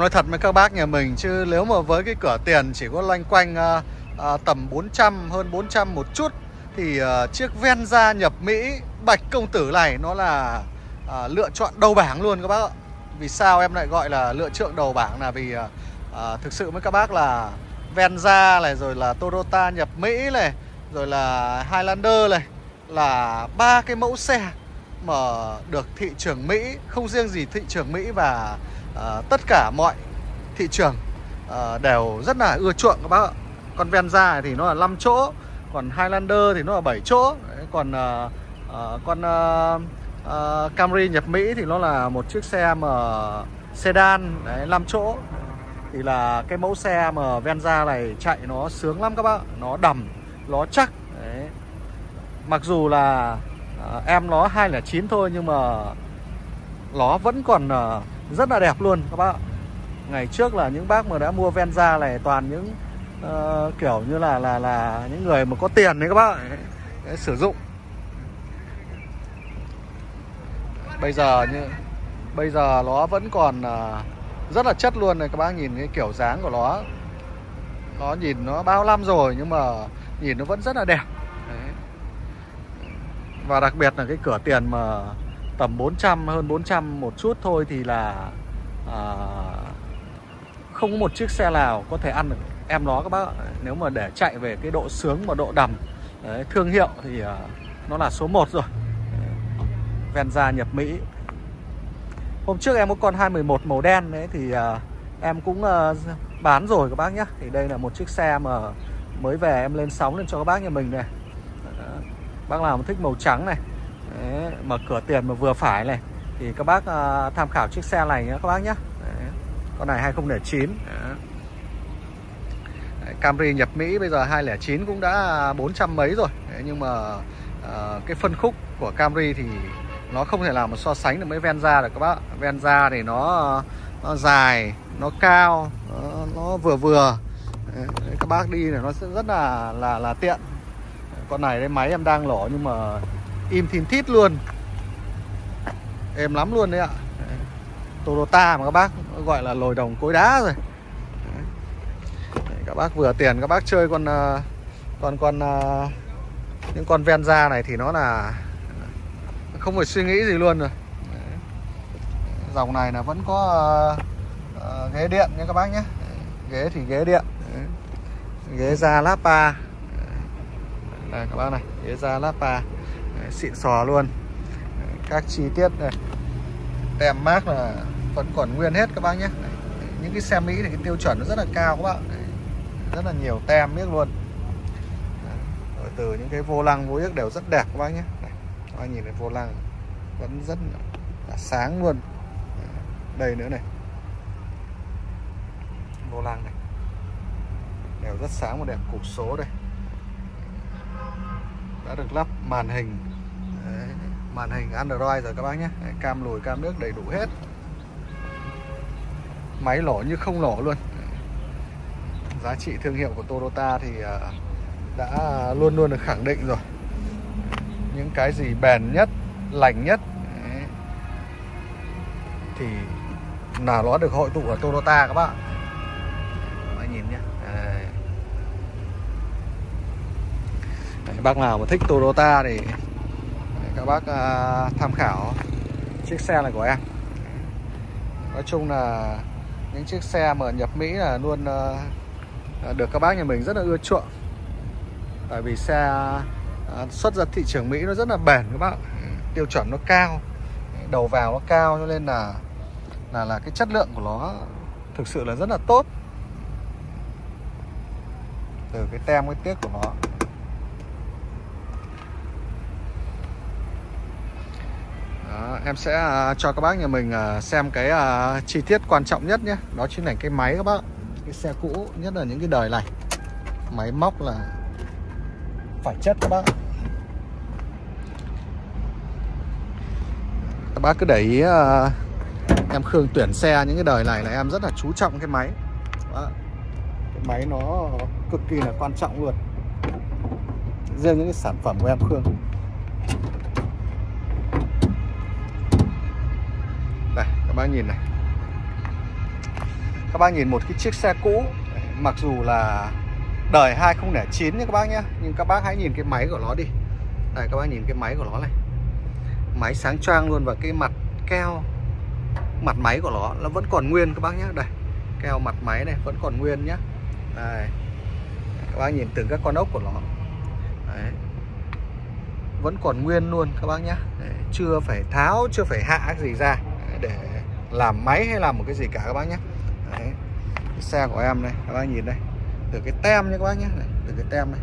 Nói thật với các bác nhà mình chứ nếu mà với cái cửa tiền chỉ có loanh quanh à, à, tầm 400 hơn 400 một chút thì à, chiếc Venza nhập Mỹ Bạch Công Tử này nó là à, lựa chọn đầu bảng luôn các bác ạ. Vì sao em lại gọi là lựa chọn đầu bảng là vì à, thực sự với các bác là Venza này rồi là Toyota nhập Mỹ này rồi là Highlander này là ba cái mẫu xe mà được thị trường Mỹ không riêng gì thị trường Mỹ và Ờ, tất cả mọi thị trường uh, đều rất là ưa chuộng các bác ạ. Con Venza thì nó là 5 chỗ, còn Highlander thì nó là 7 chỗ, Đấy, còn uh, uh, con uh, uh, Camry nhập Mỹ thì nó là một chiếc xe mà sedan đấy 5 chỗ. Thì là cái mẫu xe mà Venza này chạy nó sướng lắm các bác, nó đầm, nó chắc. Đấy. Mặc dù là uh, em nó 209 thôi nhưng mà nó vẫn còn uh, rất là đẹp luôn các bác ngày trước là những bác mà đã mua Venza này toàn những uh, kiểu như là là là những người mà có tiền đấy các bác đấy, sử dụng. Bây giờ như bây giờ nó vẫn còn uh, rất là chất luôn này các bác nhìn cái kiểu dáng của nó nó nhìn nó bao năm rồi nhưng mà nhìn nó vẫn rất là đẹp. Đấy. và đặc biệt là cái cửa tiền mà tầm 400 hơn 400 một chút thôi thì là à, không có một chiếc xe nào có thể ăn được em nó các bác nếu mà để chạy về cái độ sướng và độ đầm đấy, thương hiệu thì à, nó là số 1 rồi. Venza nhập Mỹ. Hôm trước em có con 211 màu đen đấy thì à, em cũng à, bán rồi các bác nhé thì đây là một chiếc xe mà mới về em lên sóng lên cho các bác nhà mình này. Bác nào mà thích màu trắng này Đấy, mở cửa tiền mà vừa phải này. Thì các bác uh, tham khảo chiếc xe này nhé các bác nhé Đấy, con này 2009 Đấy. Đấy, Camry nhập Mỹ bây giờ 209 cũng đã 400 mấy rồi. Đấy, nhưng mà uh, cái phân khúc của Camry thì nó không thể nào mà so sánh được với Venza được các bác. Venza thì nó nó dài nó cao nó, nó vừa vừa. Đấy, các bác đi thì nó sẽ rất là là là tiện. Con này đây máy em đang lỏ nhưng mà im thìn thít luôn. Êm lắm luôn đấy ạ. Toyota mà các bác gọi là lồi đồng cối đá rồi. Đấy, các bác vừa tiền các bác chơi con ờ, con con ờ, những con Venza này thì nó là không phải suy nghĩ gì luôn rồi. Đấy. dòng này là vẫn có uh, ghế điện nha các bác nhé. Ghế thì ghế điện. Đấy. ghế da Lapa. Đây các bác này ghế da Lapa xịn sò luôn. Các chi tiết này tem mát là vẫn còn nguyên hết các bác nhé. Những cái xe Mỹ thì cái tiêu chuẩn nó rất là cao các bạn rất là nhiều tem biết luôn. Rồi từ những cái vô lăng, vô ước đều rất đẹp các bác nhé. Các bác nhìn thấy vô lăng vẫn rất là sáng luôn. Đây nữa này. Vô lăng này. Đều rất sáng và đẹp. Cục số đây. Đã được lắp màn hình màn hình Android rồi các bác nhé. Cam lùi cam nước đầy đủ hết. Máy lỏ như không lỏ luôn. Giá trị thương hiệu của Toyota thì à, đã luôn luôn được khẳng định rồi. Những cái gì bền nhất lành nhất thì là nó được hội tụ ở Toyota các bạn các nhìn nhé Đấy, bác nào mà thích Toyota thì các bác uh, tham khảo chiếc xe này của em. Nói chung là những chiếc xe mà nhập Mỹ là luôn uh, được các bác nhà mình rất là ưa chuộng. Tại vì xe uh, xuất ra thị trường Mỹ nó rất là bền các bác. Tiêu chuẩn nó cao đầu vào nó cao cho nên là là là cái chất lượng của nó thực sự là rất là tốt. Từ cái tem cái tiếc của nó Đó, em sẽ uh, cho các bác nhà mình uh, xem cái uh, chi tiết quan trọng nhất nhé. Đó chính là cái máy các bác. Cái xe cũ nhất là những cái đời này. Máy móc là phải chất các bác. Các bác cứ để ý uh, em Khương tuyển xe những cái đời này là em rất là chú trọng cái máy. Đó. cái máy nó cực kỳ là quan trọng luôn. Riêng những cái sản phẩm của em Khương đây các bác nhìn này. Các bác nhìn một cái chiếc xe cũ. Mặc dù là đời 2009 nha các bác nhé nhưng các bác hãy nhìn cái máy của nó đi. Đây, các bác nhìn cái máy của nó này. Máy sáng choang luôn và cái mặt keo, mặt máy của nó nó vẫn còn nguyên các bác nhé đây, keo mặt máy này vẫn còn nguyên nhé đây, các bác nhìn từng các con ốc của nó. Đấy. vẫn còn nguyên luôn các bác nhé Đấy. chưa phải tháo, chưa phải hạ gì ra để làm máy hay làm một cái gì cả các bác nhé. Đấy. Cái xe của em này các bác nhìn đây. Từ cái tem nhé các bác nhé. Từ cái tem này.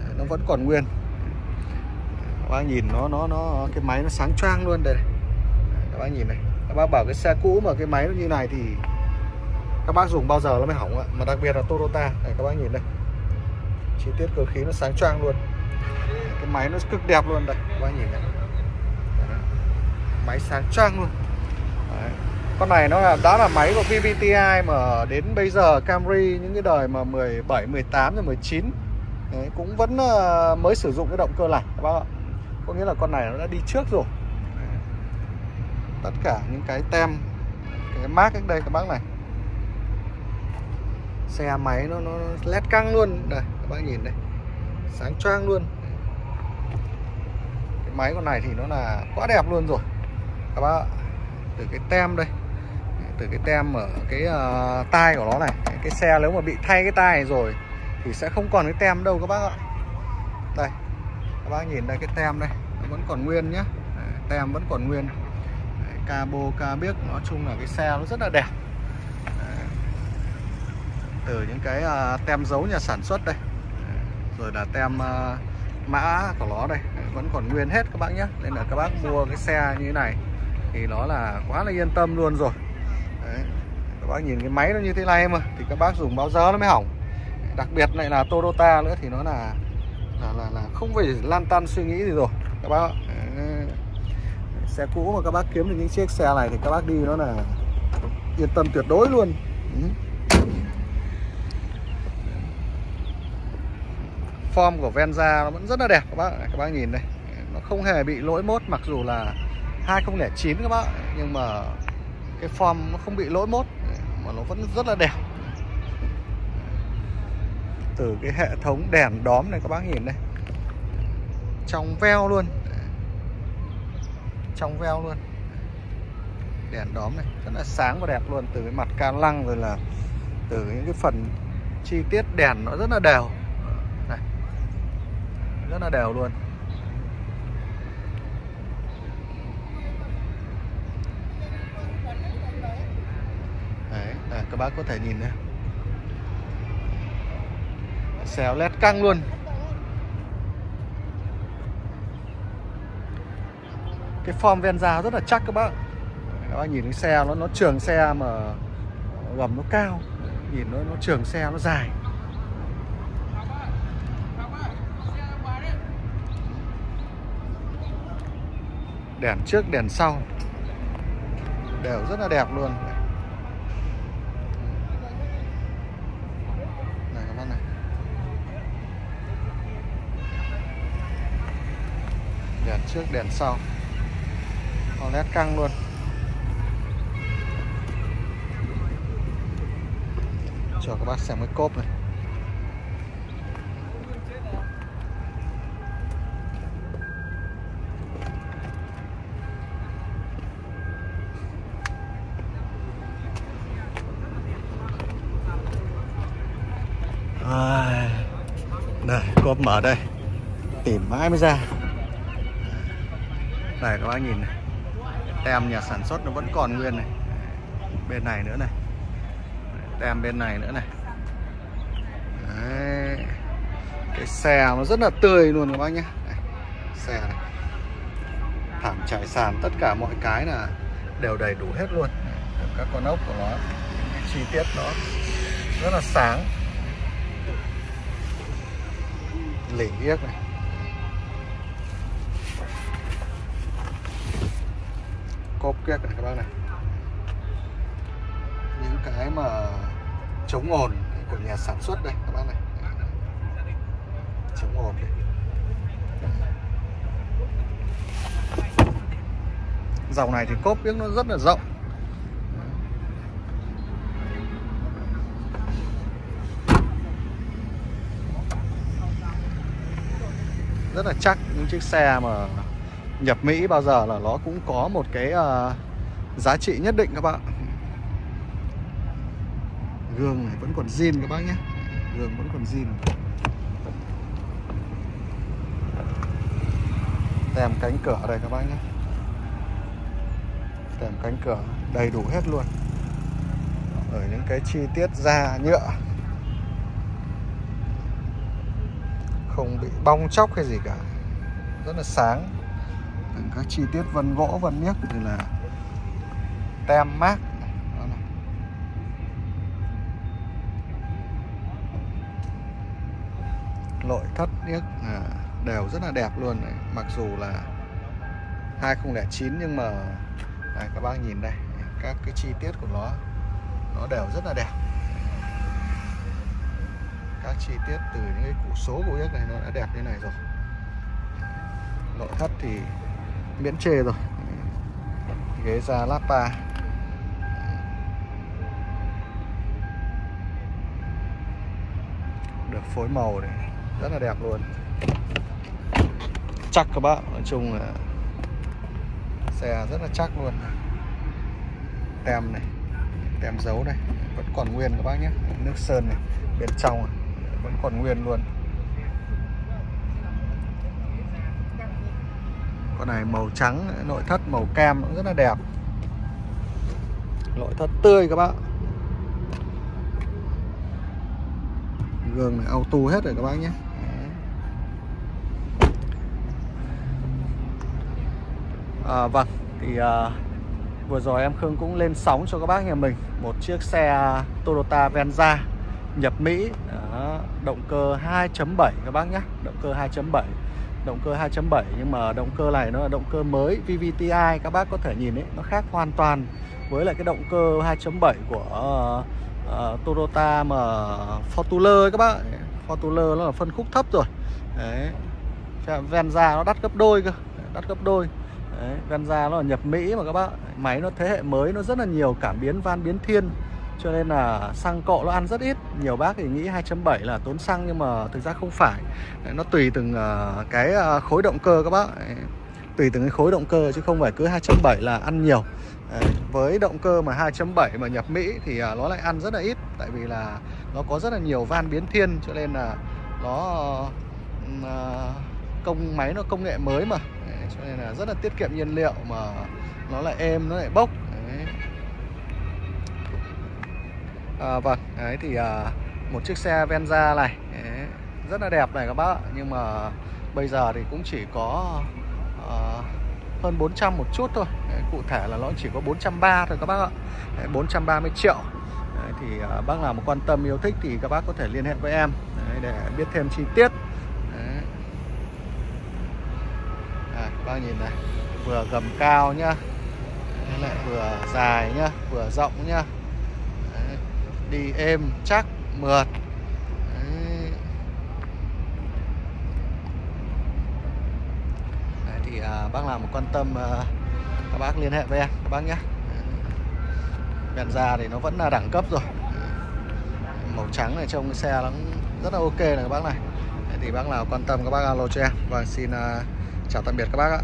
Đấy. nó vẫn còn nguyên. Các bác nhìn nó nó nó, cái máy nó sáng choang luôn đây này. các bác nhìn này. Các bác bảo cái xe cũ mà cái máy nó như này thì các bác dùng bao giờ nó mới hỏng ạ? Mà đặc biệt là Toyota. Này các bác nhìn đây. Chi tiết cơ khí nó sáng choang luôn. Cái máy nó cực đẹp luôn đây. Các bác nhìn này. Máy sáng choang luôn. Đấy. con này nó là đã là máy của VVTi mà đến bây giờ Camry những cái đời mà 17, 18 rồi 19 Đấy, cũng vẫn uh, mới sử dụng cái động cơ này các bác ạ. Có nghĩa là con này nó đã đi trước rồi. Đấy. tất cả những cái tem cái mác cách đây các bác này. Xe máy nó nó led căng luôn. Đây các bác nhìn đây. Sáng choang luôn. Cái máy con này thì nó là quá đẹp luôn rồi các bác ạ từ cái tem đây. Từ cái tem ở cái uh, tai của nó này. Cái xe nếu mà bị thay cái tai này rồi thì sẽ không còn cái tem đâu các bác ạ. Đây các bác nhìn đây cái tem đây. Nó vẫn còn nguyên nhá. Tem vẫn còn nguyên. Cabo ca biếc nói chung là cái xe nó rất là đẹp. Từ những cái uh, tem dấu nhà sản xuất đây. Rồi là tem uh, mã của nó đây. Vẫn còn nguyên hết các bác nhé nên là các bác mua cái xe như thế này thì nó là quá là yên tâm luôn rồi. Đấy. các bác nhìn cái máy nó như thế này mà thì các bác dùng bao giờ nó mới hỏng. Đặc biệt lại là Toyota nữa thì nó là là là, là không phải lan tan suy nghĩ gì rồi các bác Đấy. xe cũ mà các bác kiếm được những chiếc xe này thì các bác đi nó là yên tâm tuyệt đối luôn. Ừ. Form của Venza nó vẫn rất là đẹp các bác các bác nhìn đây. Nó không hề bị lỗi mốt mặc dù là 2009 các bác nhưng mà cái form nó không bị lỗi mốt, mà nó vẫn rất là đẹp. Từ cái hệ thống đèn đóm này các bác nhìn đây. Trong veo luôn. Trong veo luôn. Đèn đóm này, rất là sáng và đẹp luôn. Từ cái mặt ca lăng rồi là từ những cái phần chi tiết đèn nó rất là đều. Này, rất là đều luôn Đấy, à, các bác có thể nhìn đây xéo lét căng luôn. Cái form ven da rất là chắc các bác. Các bác nhìn cái xe nó nó trường xe mà gầm nó cao. Nhìn nó nó trường xe nó dài. Đèn trước, đèn sau. Đều rất là đẹp luôn này các bác này đèn trước đèn sau. Còn led căng luôn. Cho các bác xem cái cốp này. Đây, cốp mở đây. Tìm mãi mới ra đây, các bác nhìn này. Tem nhà sản xuất nó vẫn còn nguyên này. Bên này nữa này. Tem bên này nữa này. Đấy. cái xe nó rất là tươi luôn các bác nhé. Đây. xe này. Thảm trải sàn tất cả mọi cái là đều đầy đủ hết luôn. Các con ốc của nó, chi tiết nó rất là sáng. Lỉ yếc này. cốp két này các bác này. Những cái mà chống ồn của nhà sản xuất đây, các bác này. Chống ồn đây. Dòng này thì cốp biếc nó rất là rộng. Rất là chắc, những chiếc xe mà nhập Mỹ bao giờ là nó cũng có một cái uh, giá trị nhất định các bạn. Gương này vẫn còn zin các bác nhé. Gương vẫn còn zin. Tem cánh cửa đây các bác nhé. Tem cánh cửa đầy đủ hết luôn. Ở những cái chi tiết da nhựa. Không bị bong chóc hay gì cả. Rất là sáng từng các chi tiết vân gỗ vân miếc như là tem mát. Nội thất niếc à, đều rất là đẹp luôn này. mặc dù là 2009 nhưng mà này, các bác nhìn đây các cái chi tiết của nó nó đều rất là đẹp. Các chi tiết từ những cái củ số của yếc này nó đã đẹp như này rồi. Nội thất thì miễn chê rồi. Ghế da Lapa được phối màu này, rất là đẹp luôn. Chắc các bạn, nói chung là xe rất là chắc luôn. Tem này, tem dấu này, vẫn còn nguyên các bác nhé. Nước sơn này, bên trong vẫn còn nguyên luôn. Con này màu trắng nội thất màu cam cũng rất là đẹp. Nội thất tươi các bác. Gương này auto hết rồi các bác nhé. À, vâng thì à, vừa rồi em Khương cũng lên sóng cho các bác nhà mình. Một chiếc xe Toyota Venza nhập Mỹ. Đó, động cơ 2.7 các bác nhé. Động cơ 2.7 động cơ 2.7 nhưng mà động cơ này nó là động cơ mới VVTi các bác có thể nhìn ấy nó khác hoàn toàn với lại cái động cơ 2.7 của uh, uh, Toyota mà Fortuner các bác Fortuner nó là phân khúc thấp rồi. Đấy. Venza nó đắt gấp đôi cơ. Đắt gấp đôi. Đấy, Venza nó là nhập Mỹ mà các bác. Máy nó thế hệ mới nó rất là nhiều cảm biến van biến thiên. Cho nên là xăng cộ nó ăn rất ít. Nhiều bác thì nghĩ 2.7 là tốn xăng nhưng mà thực ra không phải. Đấy, Nó tùy từng uh, cái uh, khối động cơ các bác. Tùy từng cái khối động cơ chứ không phải cứ 2.7 là ăn nhiều. Đấy, Với động cơ mà 2.7 mà nhập Mỹ thì uh, nó lại ăn rất là ít. Tại vì là nó có rất là nhiều van biến thiên cho nên là nó công máy nó công nghệ mới mà. Cho nên là rất là tiết kiệm nhiên liệu mà nó lại êm nó lại bốc. À, vâng đấy thì à, một chiếc xe Venza này đấy, rất là đẹp này các bác nhưng mà bây giờ thì cũng chỉ có à, hơn 400 một chút thôi. Đấy, cụ thể là nó chỉ có 430 thôi các bác ạ. Đấy, 430 triệu. Đấy, thì à, bác nào mà quan tâm yêu thích thì các bác có thể liên hệ với em đấy, để biết thêm chi tiết. À bác nhìn này vừa gầm cao nhá lại vừa dài nhá vừa rộng nhá đi êm chắc mượt. Đấy. Đấy, thì à, bác nào mà quan tâm à, các bác liên hệ với em các bác nhé. Đèn ra thì nó vẫn là đẳng cấp rồi. Màu trắng này trong cái xe nó rất là ok này các bác này. Đấy, thì bác nào quan tâm các bác alo cho em. Và xin à, chào tạm biệt các bác ạ.